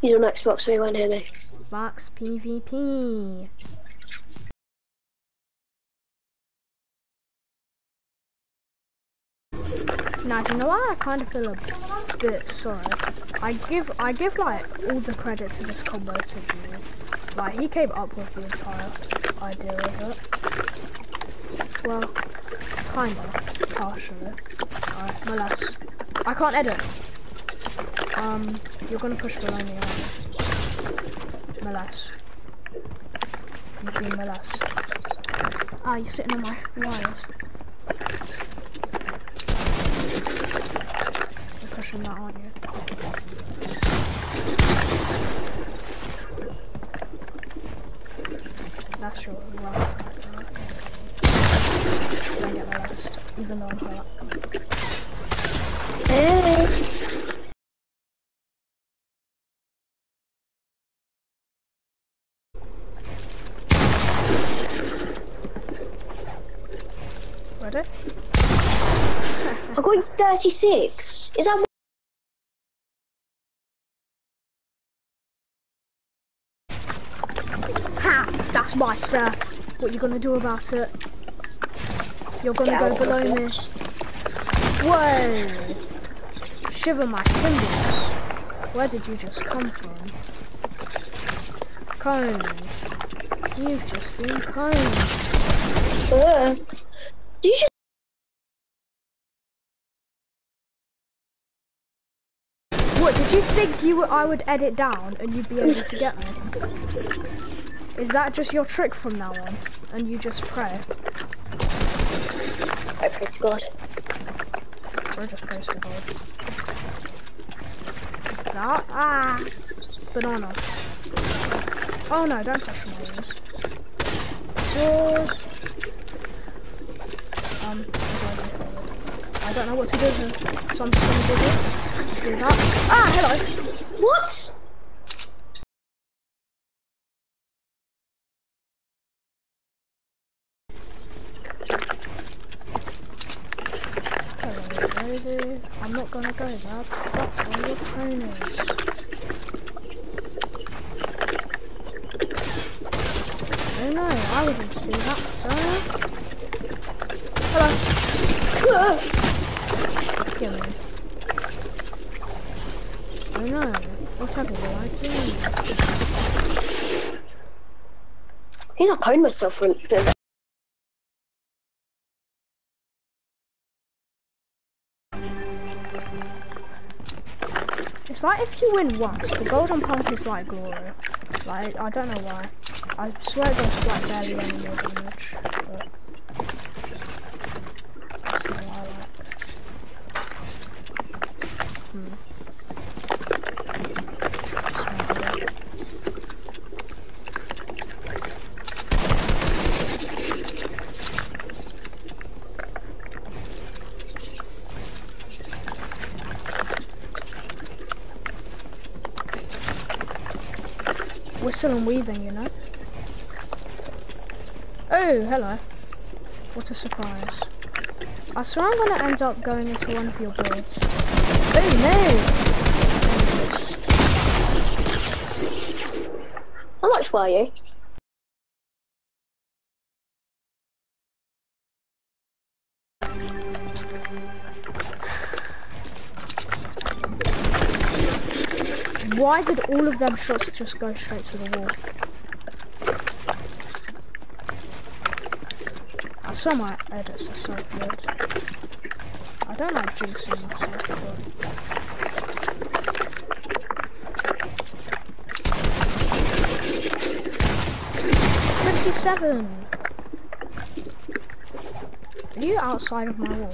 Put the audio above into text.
He's on Xbox, so he won't hear me. Max PvP. Now, do you know? I kind of feel a bit sorry. I give I give like all the credit to this combo to you. Like he came up with the entire idea of it. Well, kinda, partially. Alright, no less. I can't edit. Um, you're gonna push below me, aren't you? Molest. Machine molest. Ah, you're sitting on my wires. You're pushing that, aren't you? That's your right. Don't get molest, even though I'm hurt. Hey. Ready? I got you 36. Is that what? Ha! That's my stuff. What you gonna do about it? You're gonna Get go below me. Whoa! Shiver my timbers. Where did you just come from? Cone. You've just been coned. Uh, you just What, did you think you were, I would edit down and you'd be able to get me? Is that just your trick from now on? And you just pray? I pray to God. Or just praise to God? That? Ah! Banana. Oh no, don't touch my ears. Yours. Um, I don't know what to do so I'm just gonna do this. Do that. Ah, hello! What? I'm not gonna go there that's where your phone is. I do that, sir. Give me. Oh no, whatever will I he's not calling myself for a bit It's like if you win once, the golden pump is like glory. Like, I don't know why. I swear it does like barely any more damage, but... That's not what I like. Hmm. Whistle and weaving, you know. Oh, hello. What a surprise. I swear I'm gonna end up going into one of your builds. Oh no! How much were you? Why did all of them shots just go straight to the wall? I saw my edits are so good. I don't like jinxing myself, but... Fifty-seven. Are you outside of my wall?